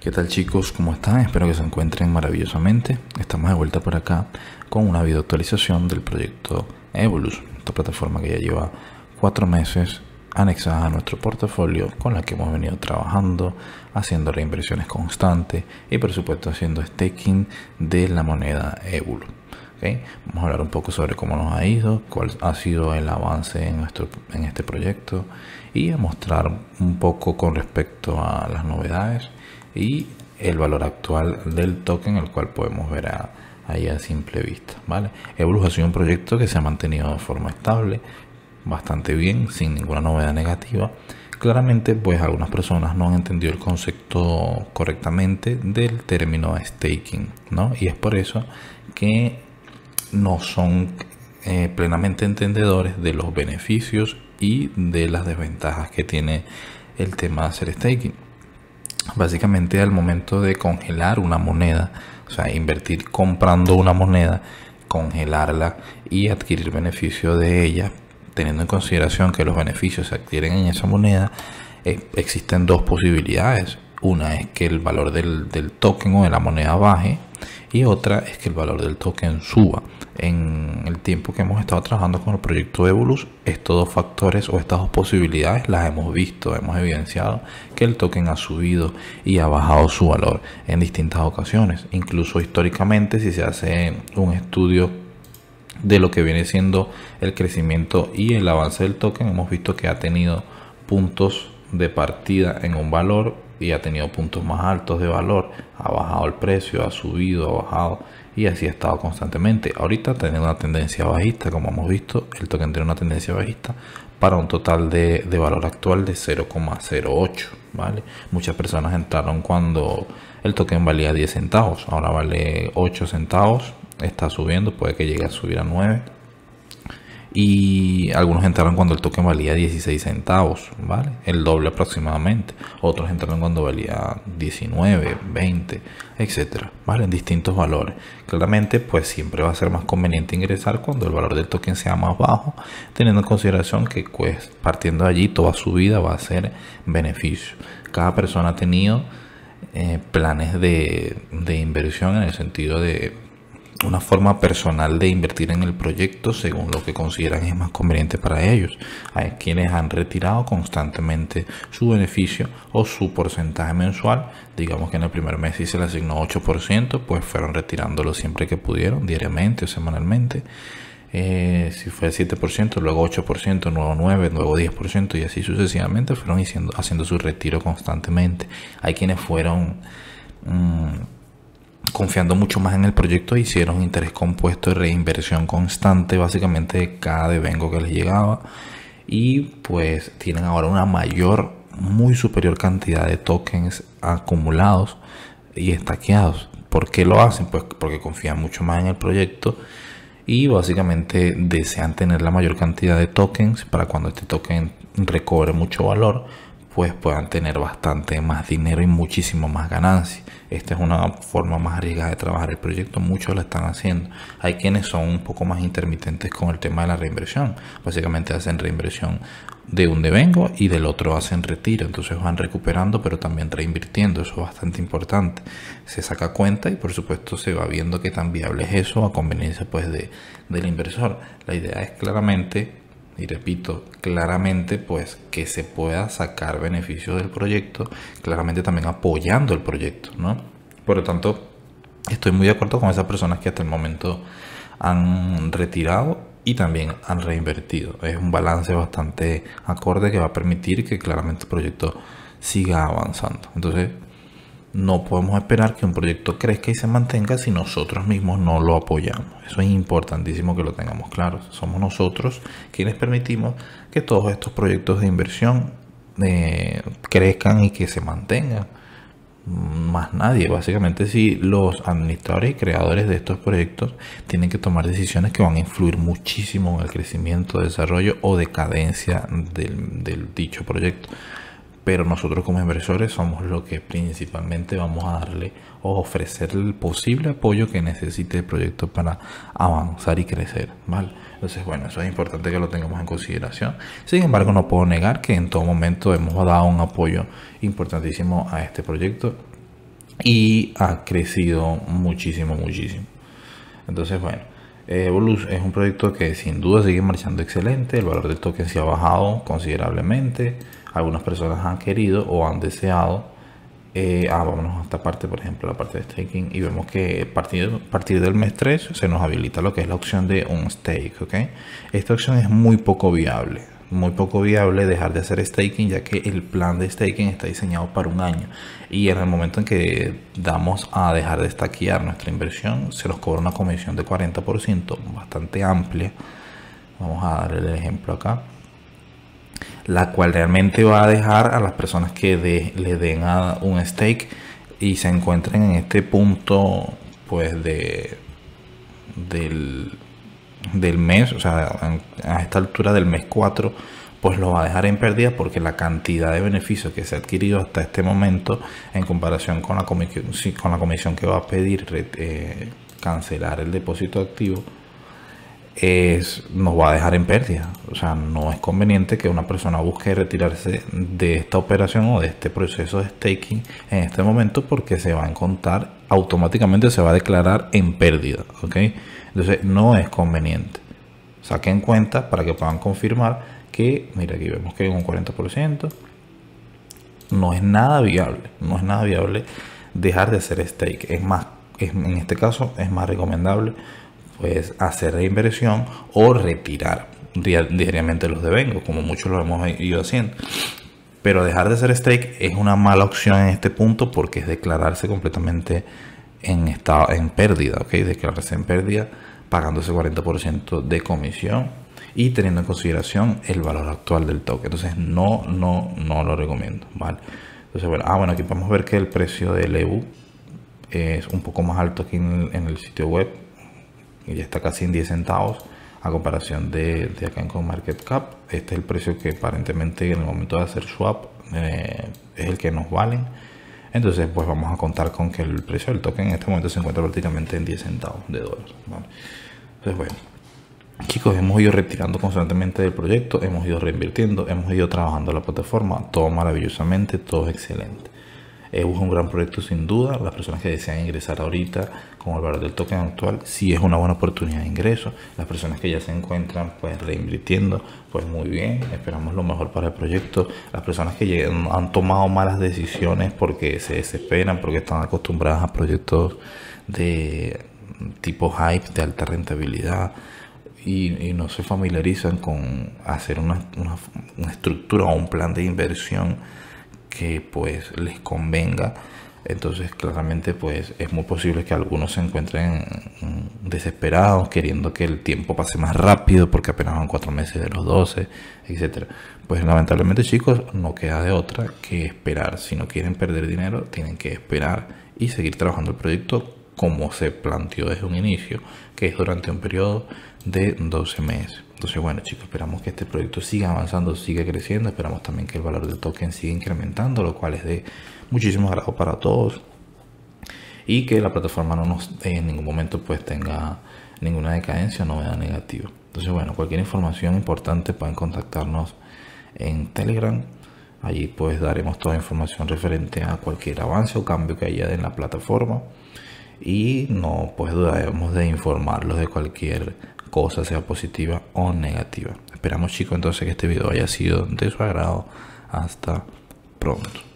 ¿Qué tal chicos? ¿Cómo están? Espero que se encuentren maravillosamente. Estamos de vuelta por acá con una video actualización del proyecto Evolus, esta plataforma que ya lleva cuatro meses anexada a nuestro portafolio con la que hemos venido trabajando, haciendo reinversiones constantes y por supuesto haciendo staking de la moneda Evolus. Vamos a hablar un poco sobre cómo nos ha ido, cuál ha sido el avance en, este proyecto y a mostrar un poco con respecto a las novedades y el valor actual del token, el cual podemos ver ahí a simple vista. ¿vale? Evolus ha sido un proyecto que se ha mantenido de forma estable, bastante bien, sin ninguna novedad negativa. Claramente, pues algunas personas no han entendido el concepto correctamente del término staking, ¿no? Y es por eso que no son eh, plenamente entendedores de los beneficios y de las desventajas que tiene el tema de hacer staking. Básicamente al momento de congelar una moneda, o sea, invertir comprando una moneda, congelarla y adquirir beneficio de ella, teniendo en consideración que los beneficios se adquieren en esa moneda, eh, existen dos posibilidades. Una es que el valor del, del token o de la moneda baje y otra es que el valor del token suba. En el tiempo que hemos estado trabajando con el proyecto Evolus, estos dos factores o estas dos posibilidades las hemos visto, hemos evidenciado que el token ha subido y ha bajado su valor en distintas ocasiones. Incluso históricamente, si se hace un estudio de lo que viene siendo el crecimiento y el avance del token, hemos visto que ha tenido puntos de partida en un valor y ha tenido puntos más altos de valor, ha bajado el precio, ha subido, ha bajado y así ha estado constantemente. Ahorita tiene una tendencia bajista, como hemos visto, el token tiene una tendencia bajista para un total de, de valor actual de 0,08, ¿vale? Muchas personas entraron cuando el token valía 10 centavos, ahora vale 8 centavos, está subiendo, puede que llegue a subir a 9 y algunos entraron cuando el token valía 16 centavos, ¿vale? El doble aproximadamente. Otros entraron cuando valía 19, 20, etcétera, ¿vale? En distintos valores. Claramente, pues siempre va a ser más conveniente ingresar cuando el valor del token sea más bajo, teniendo en consideración que pues partiendo de allí toda su vida va a ser beneficio. Cada persona ha tenido eh, planes de, de inversión en el sentido de una forma personal de invertir en el proyecto según lo que consideran es más conveniente para ellos. Hay quienes han retirado constantemente su beneficio o su porcentaje mensual. Digamos que en el primer mes si se le asignó 8%, pues fueron retirándolo siempre que pudieron, diariamente o semanalmente. Eh, si fue 7%, luego 8%, luego 9%, luego 10% y así sucesivamente fueron haciendo, haciendo su retiro constantemente. Hay quienes fueron... Mm, confiando mucho más en el proyecto, hicieron interés compuesto de reinversión constante, básicamente cada devengo que les llegaba. Y pues tienen ahora una mayor, muy superior cantidad de tokens acumulados y estaqueados. ¿Por qué lo hacen? Pues porque confían mucho más en el proyecto y básicamente desean tener la mayor cantidad de tokens para cuando este token recobre mucho valor pues puedan tener bastante más dinero y muchísimo más ganancia. Esta es una forma más arriesgada de trabajar el proyecto, muchos lo están haciendo. Hay quienes son un poco más intermitentes con el tema de la reinversión. Básicamente hacen reinversión de un devengo y del otro hacen retiro. Entonces van recuperando pero también reinvirtiendo. Eso es bastante importante. Se saca cuenta y por supuesto se va viendo que tan viable es eso a conveniencia pues de, del inversor. La idea es claramente y repito, claramente pues que se pueda sacar beneficio del proyecto, claramente también apoyando el proyecto, ¿no? Por lo tanto, estoy muy de acuerdo con esas personas que hasta el momento han retirado y también han reinvertido. Es un balance bastante acorde que va a permitir que claramente el proyecto siga avanzando. Entonces, no podemos esperar que un proyecto crezca y se mantenga si nosotros mismos no lo apoyamos. Eso es importantísimo que lo tengamos claro. Somos nosotros quienes permitimos que todos estos proyectos de inversión eh, crezcan y que se mantengan. Más nadie. Básicamente si los administradores y creadores de estos proyectos tienen que tomar decisiones que van a influir muchísimo en el crecimiento, desarrollo o decadencia del dicho proyecto pero nosotros como inversores somos los que principalmente vamos a darle o ofrecer el posible apoyo que necesite el proyecto para avanzar y crecer, ¿vale? Entonces, bueno, eso es importante que lo tengamos en consideración. Sin embargo, no puedo negar que en todo momento hemos dado un apoyo importantísimo a este proyecto y ha crecido muchísimo, muchísimo. Entonces, bueno, Evolus es un proyecto que sin duda sigue marchando excelente, el valor del token se ha bajado considerablemente, algunas personas han querido o han deseado eh, ah, vámonos a esta parte, por ejemplo, la parte de staking, y vemos que a partir, partir del mes 3 se nos habilita lo que es la opción de un stake, ¿ok? Esta opción es muy poco viable, muy poco viable dejar de hacer staking, ya que el plan de staking está diseñado para un año, y en el momento en que damos a dejar de stackear nuestra inversión, se nos cobra una comisión de 40%, bastante amplia. Vamos a dar el ejemplo acá la cual realmente va a dejar a las personas que le den a un stake y se encuentren en este punto pues de del, del mes, o sea, a esta altura del mes 4, pues lo va a dejar en pérdida porque la cantidad de beneficios que se ha adquirido hasta este momento en comparación con la comisión, con la comisión que va a pedir eh, cancelar el depósito activo, es, nos va a dejar en pérdida. O sea, no es conveniente que una persona busque retirarse de esta operación o de este proceso de staking en este momento porque se va a encontrar, automáticamente se va a declarar en pérdida. ¿ok? Entonces, no es conveniente. Saquen cuenta para que puedan confirmar que, mira, aquí vemos que un 40%. No es nada viable, no es nada viable dejar de hacer stake. Es más, en este caso es más recomendable pues hacer reinversión o retirar diariamente los devengos, como muchos lo hemos ido haciendo. Pero dejar de hacer stake es una mala opción en este punto porque es declararse completamente en, estado, en pérdida, ¿ok? Declararse en pérdida pagando ese 40% de comisión y teniendo en consideración el valor actual del token. Entonces no, no, no lo recomiendo, ¿vale? Entonces, bueno, ah, bueno, aquí podemos ver que el precio del EBU es un poco más alto aquí en el sitio web, y ya está casi en 10 centavos a comparación de, de acá en Market Cap. Este es el precio que aparentemente en el momento de hacer swap eh, es el que nos valen. Entonces, pues vamos a contar con que el precio del token en este momento se encuentra prácticamente en 10 centavos de dólares. Entonces, bueno, chicos, hemos ido retirando constantemente del proyecto, hemos ido reinvirtiendo, hemos ido trabajando la plataforma, todo maravillosamente, todo excelente. Es un gran proyecto sin duda. Las personas que desean ingresar ahorita con el valor del token actual, sí es una buena oportunidad de ingreso. Las personas que ya se encuentran pues reinvirtiendo, pues muy bien. Esperamos lo mejor para el proyecto. Las personas que han tomado malas decisiones porque se desesperan, porque están acostumbradas a proyectos de tipo hype, de alta rentabilidad. Y, no se familiarizan con hacer una, una estructura o un plan de inversión que pues les convenga. Entonces claramente pues es muy posible que algunos se encuentren desesperados queriendo que el tiempo pase más rápido porque apenas van cuatro meses de los 12 etcétera. Pues lamentablemente chicos no queda de otra que esperar. Si no quieren perder dinero tienen que esperar y seguir trabajando el proyecto como se planteó desde un inicio que es durante un periodo de 12 meses entonces, bueno, chicos, esperamos que este proyecto siga avanzando, siga creciendo. Esperamos también que el valor del token siga incrementando, lo cual es de muchísimo agrado para todos. Y que la plataforma no nos en ningún momento pues tenga ninguna decadencia novedad negativa. Entonces, bueno, cualquier información importante pueden contactarnos en Telegram. Allí pues daremos toda información referente a cualquier avance o cambio que haya en la plataforma. Y no pues dudaremos de informarlos de cualquier cosa, sea positiva o negativa. Esperamos chicos entonces que este video haya sido de su agrado. Hasta pronto.